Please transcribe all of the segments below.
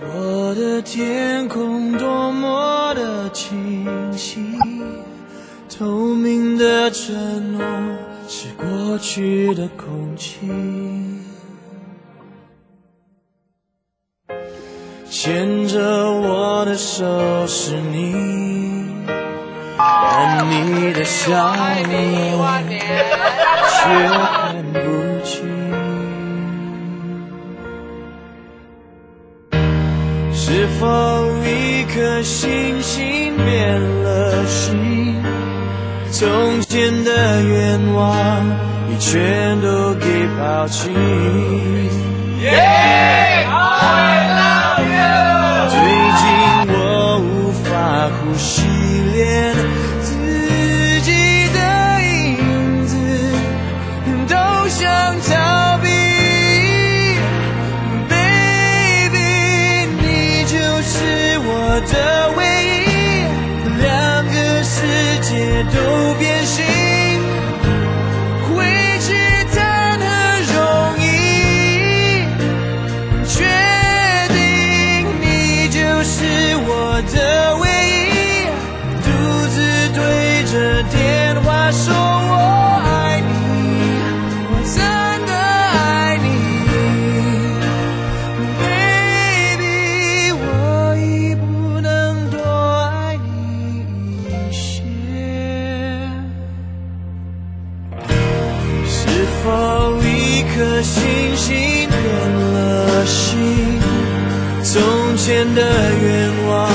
我的天空多么的清晰，透明的承诺是过去的空气。牵着我的手是你，但你的笑容却看不清。是否一颗星星变了心？从前的愿望已全都给抛弃。o. 心从前的愿望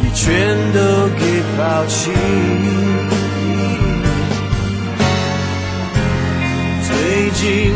你全都给抛弃。最近